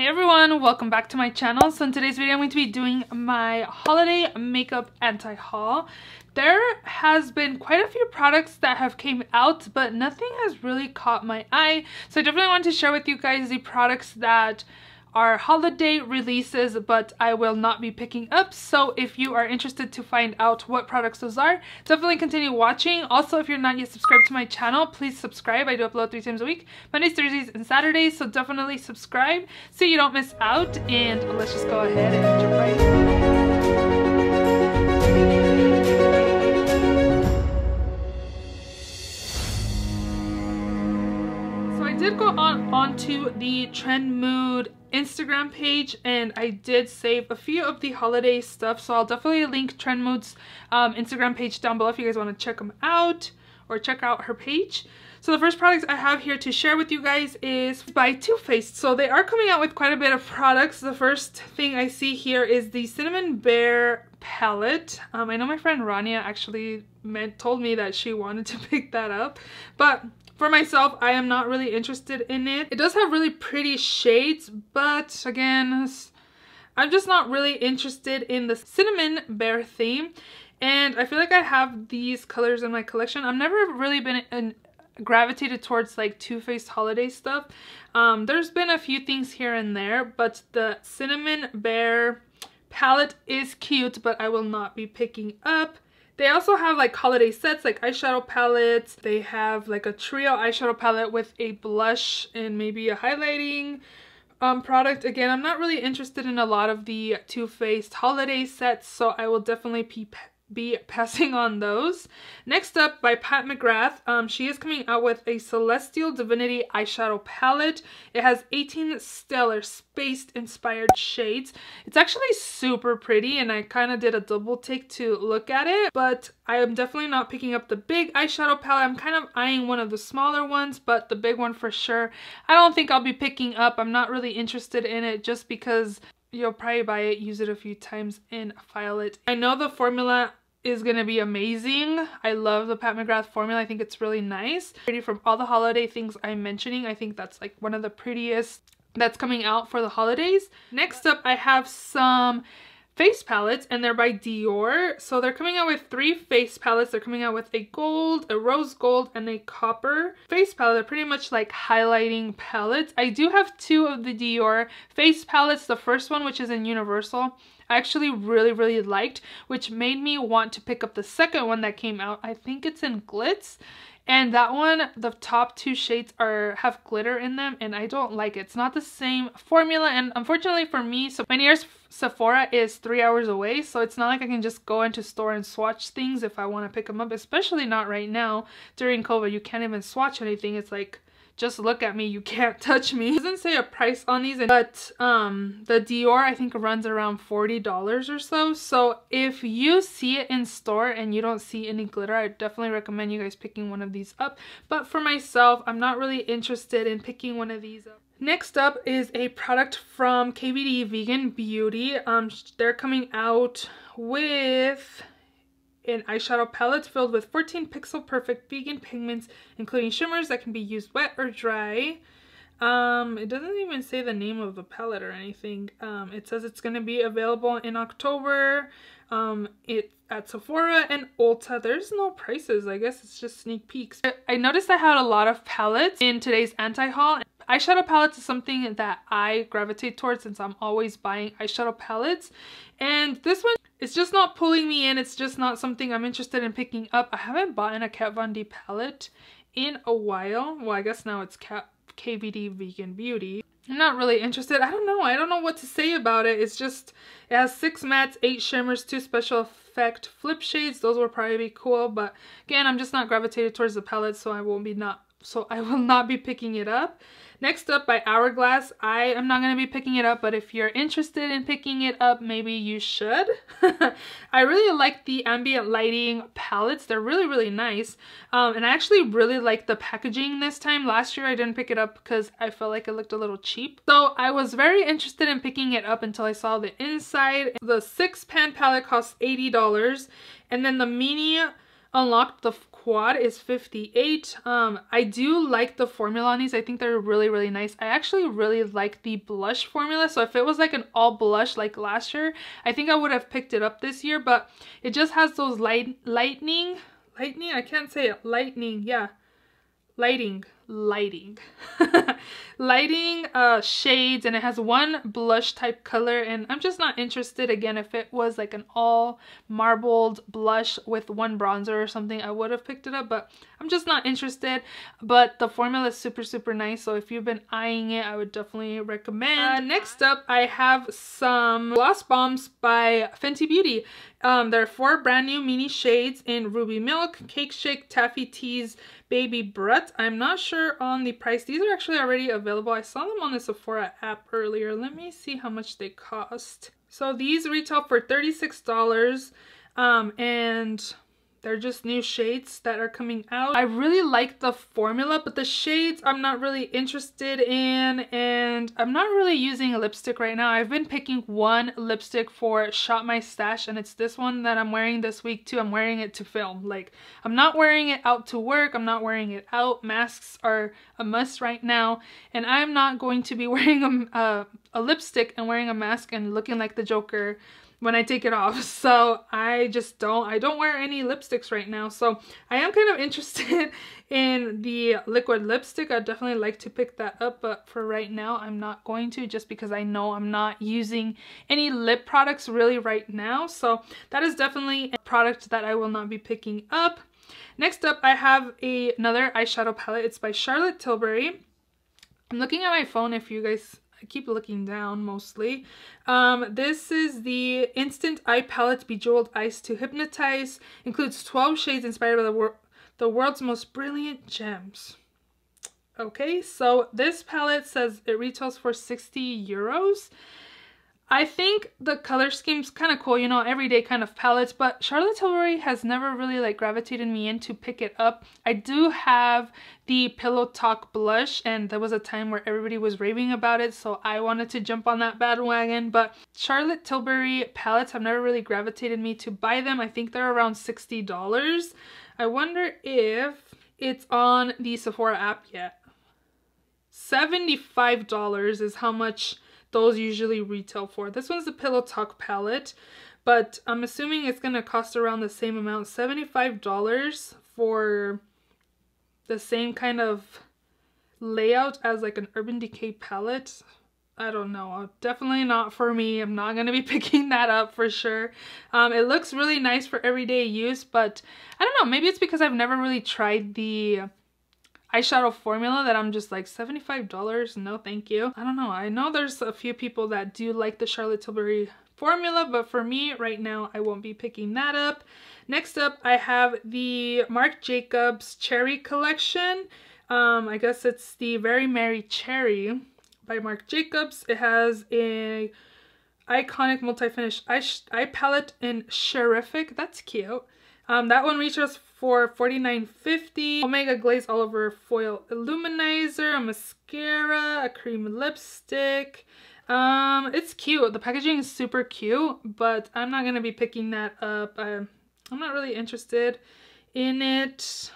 Hey everyone, welcome back to my channel. So in today's video, I'm going to be doing my holiday makeup anti-haul. There has been quite a few products that have came out, but nothing has really caught my eye. So I definitely want to share with you guys the products that are holiday releases but I will not be picking up. So if you are interested to find out what products those are definitely continue watching. Also if you're not yet subscribed to my channel please subscribe. I do upload three times a week Mondays Thursdays and Saturdays so definitely subscribe so you don't miss out. And let's just go ahead and jump right did go on onto the Trendmood Instagram page and I did save a few of the holiday stuff so I'll definitely link Trendmood's um, Instagram page down below if you guys want to check them out or check out her page. So the first products I have here to share with you guys is by Too Faced. So they are coming out with quite a bit of products. The first thing I see here is the Cinnamon Bear palette. Um, I know my friend Rania actually meant told me that she wanted to pick that up, but for myself, I am not really interested in it. It does have really pretty shades, but again, I'm just not really interested in the cinnamon bear theme. And I feel like I have these colors in my collection. I've never really been in, gravitated towards like Too Faced holiday stuff. Um, there's been a few things here and there, but the cinnamon bear palette is cute, but I will not be picking up. They also have like holiday sets like eyeshadow palettes. They have like a trio eyeshadow palette with a blush and maybe a highlighting um, product. Again, I'm not really interested in a lot of the Too Faced holiday sets, so I will definitely be be passing on those. Next up by Pat McGrath, um, she is coming out with a Celestial Divinity eyeshadow palette. It has 18 stellar spaced inspired shades. It's actually super pretty and I kind of did a double take to look at it, but I am definitely not picking up the big eyeshadow palette. I'm kind of eyeing one of the smaller ones, but the big one for sure. I don't think I'll be picking up. I'm not really interested in it just because you'll probably buy it, use it a few times, and file it. I know the formula is gonna be amazing. I love the Pat McGrath formula. I think it's really nice. Pretty from all the holiday things I'm mentioning, I think that's like one of the prettiest that's coming out for the holidays. Next up, I have some face palettes and they're by Dior. So they're coming out with three face palettes. They're coming out with a gold, a rose gold, and a copper face palette. They're pretty much like highlighting palettes. I do have two of the Dior face palettes. The first one, which is in Universal, I actually really, really liked, which made me want to pick up the second one that came out. I think it's in Glitz. And that one, the top two shades are have glitter in them and I don't like it. It's not the same formula and unfortunately for me, so my nearest Sephora is three hours away so it's not like I can just go into store and swatch things if I want to pick them up, especially not right now during COVID. You can't even swatch anything. It's like just look at me, you can't touch me. It doesn't say a price on these, but um, the Dior I think runs around $40 or so. So if you see it in store and you don't see any glitter, I definitely recommend you guys picking one of these up. But for myself, I'm not really interested in picking one of these up. Next up is a product from KVD Vegan Beauty. Um, they're coming out with an eyeshadow palette filled with 14 pixel perfect vegan pigments, including shimmers that can be used wet or dry. Um, it doesn't even say the name of the palette or anything. Um, it says it's going to be available in October. Um, it at Sephora and Ulta. There's no prices. I guess it's just sneak peeks. I noticed I had a lot of palettes in today's anti-haul. Eyeshadow palettes is something that I gravitate towards since I'm always buying eyeshadow palettes. And this one it's just not pulling me in. It's just not something I'm interested in picking up. I haven't bought in a Kat Von D palette in a while. Well, I guess now it's Kat KVD Vegan Beauty. I'm not really interested. I don't know. I don't know what to say about it. It's just, it has six mattes, eight shimmers, two special effect flip shades. Those will probably be cool. But again, I'm just not gravitated towards the palette, so I won't be not, so I will not be picking it up. Next up by Hourglass. I am not going to be picking it up, but if you're interested in picking it up, maybe you should. I really like the ambient lighting palettes. They're really, really nice. Um, and I actually really like the packaging this time. Last year I didn't pick it up because I felt like it looked a little cheap. So I was very interested in picking it up until I saw the inside. The six pan palette costs $80 and then the mini unlocked the quad is 58. Um, I do like the formula on these. I think they're really, really nice. I actually really like the blush formula. So if it was like an all blush like last year, I think I would have picked it up this year. But it just has those light lightning, lightning, I can't say it, lightning, yeah, lighting, lighting. Lighting uh shades and it has one blush type color and i'm just not interested again if it was like an all marbled blush with one bronzer or something i would have picked it up but i'm just not interested. But the formula is super super nice so if you've been eyeing it i would definitely recommend. Uh, next up i have some gloss bombs by fenty beauty. Um, there are four brand new mini shades in Ruby Milk, Cake Shake, Taffy Tease, Baby Brut. I'm not sure on the price. These are actually already available. I saw them on the Sephora app earlier. Let me see how much they cost. So these retail for $36 um, and they're just new shades that are coming out. I really like the formula, but the shades I'm not really interested in and I'm not really using a lipstick right now. I've been picking one lipstick for Shop My Stash and it's this one that I'm wearing this week too. I'm wearing it to film. Like, I'm not wearing it out to work. I'm not wearing it out. Masks are a must right now and I'm not going to be wearing a, a, a lipstick and wearing a mask and looking like the Joker when I take it off. So I just don't, I don't wear any lipsticks right now. So I am kind of interested in the liquid lipstick. I'd definitely like to pick that up, but for right now, I'm not going to just because I know I'm not using any lip products really right now. So that is definitely a product that I will not be picking up. Next up, I have a, another eyeshadow palette. It's by Charlotte Tilbury. I'm looking at my phone if you guys I keep looking down mostly. Um, this is the Instant Eye Palette Bejeweled Eyes to Hypnotize. Includes 12 shades inspired by the, wor the world's most brilliant gems. Okay, so this palette says it retails for 60 euros. I think the color scheme's kind of cool, you know, everyday kind of palettes, but Charlotte Tilbury has never really like gravitated me in to pick it up. I do have the Pillow Talk blush and there was a time where everybody was raving about it, so I wanted to jump on that bandwagon, but Charlotte Tilbury palettes have never really gravitated me to buy them. I think they're around $60. I wonder if it's on the Sephora app yet. $75 is how much those usually retail for. This one's the Pillow Talk palette, but I'm assuming it's going to cost around the same amount, $75 for the same kind of layout as like an Urban Decay palette. I don't know. Definitely not for me. I'm not going to be picking that up for sure. Um, it looks really nice for everyday use, but I don't know. Maybe it's because I've never really tried the eyeshadow formula that I'm just like $75 no thank you. I don't know. I know there's a few people that do like the Charlotte Tilbury formula but for me right now I won't be picking that up. Next up I have the Marc Jacobs cherry collection. Um, I guess it's the Very Merry Cherry by Marc Jacobs. It has a iconic multi-finish eye, eye palette in Sherific that's cute. Um, that one reaches for $49.50. Omega Glaze All Over Foil Illuminizer, a mascara, a cream lipstick. Um, it's cute. The packaging is super cute, but I'm not going to be picking that up. I, I'm not really interested in it.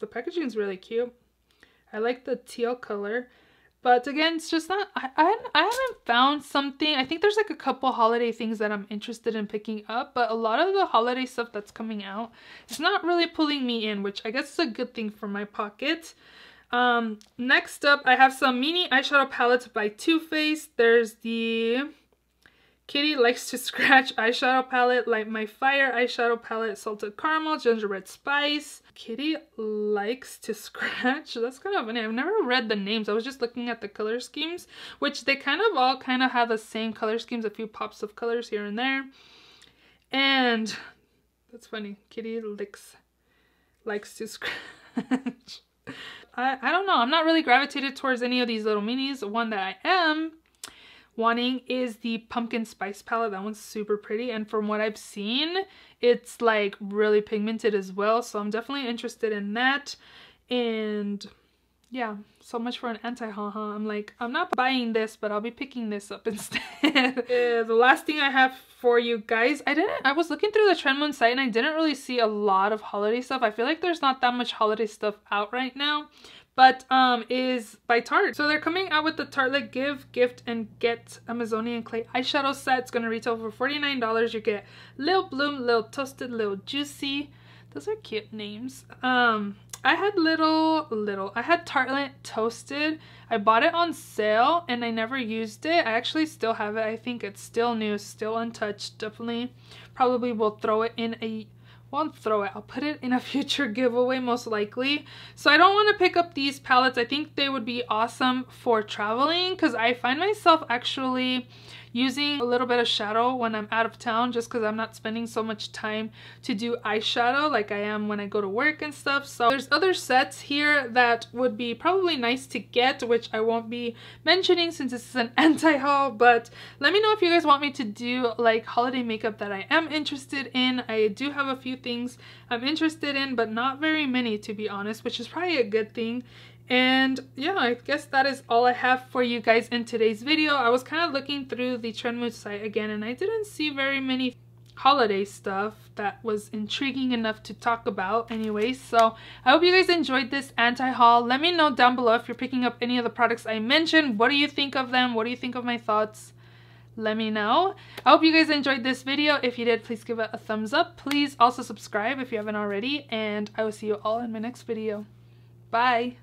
The packaging is really cute. I like the teal color. But again, it's just not, I, I, I haven't found something. I think there's like a couple holiday things that I'm interested in picking up, but a lot of the holiday stuff that's coming out, it's not really pulling me in, which I guess is a good thing for my pocket. Um, next up, I have some mini eyeshadow palettes by Too Faced. There's the Kitty likes to scratch eyeshadow palette, Light My Fire eyeshadow palette, Salted Caramel, Gingerbread Spice. Kitty likes to scratch. That's kind of funny. I've never read the names. I was just looking at the color schemes, which they kind of all kind of have the same color schemes, a few pops of colors here and there. And that's funny. Kitty licks, likes to scratch. I, I don't know. I'm not really gravitated towards any of these little minis. One that I am wanting is the pumpkin spice palette. That one's super pretty and from what I've seen it's like really pigmented as well so I'm definitely interested in that and yeah, so much for an anti-haul, huh? I'm like, I'm not buying this, but I'll be picking this up instead. uh, the last thing I have for you guys, I didn't, I was looking through the Trendmood site and I didn't really see a lot of holiday stuff. I feel like there's not that much holiday stuff out right now but um is by Tarte. So they're coming out with the Tartelette Give, Gift, and Get Amazonian Clay eyeshadow set. It's gonna retail for $49. You get Lil Bloom, Lil Toasted, Lil Juicy. Those are cute names. Um, I had little, little, I had Tartelette Toasted. I bought it on sale and I never used it. I actually still have it. I think it's still new, still untouched. Definitely, probably will throw it in a won't throw it. I'll put it in a future giveaway most likely. So I don't want to pick up these palettes. I think they would be awesome for traveling because I find myself actually using a little bit of shadow when I'm out of town just because I'm not spending so much time to do eyeshadow like I am when I go to work and stuff. So there's other sets here that would be probably nice to get which I won't be mentioning since this is an anti-haul but let me know if you guys want me to do like holiday makeup that I am interested in. I do have a few things I'm interested in but not very many to be honest which is probably a good thing and yeah, I guess that is all I have for you guys in today's video. I was kind of looking through the Trendmood site again and I didn't see very many holiday stuff that was intriguing enough to talk about anyway. So i hope you guys enjoyed this anti-haul. Let me know down below if you're picking up any of the products i mentioned. What do you think of them? What do you think of my thoughts? Let me know. I hope you guys enjoyed this video. If you did please give it a thumbs up. Please also subscribe if you haven't already. And i will see you all in my next video. Bye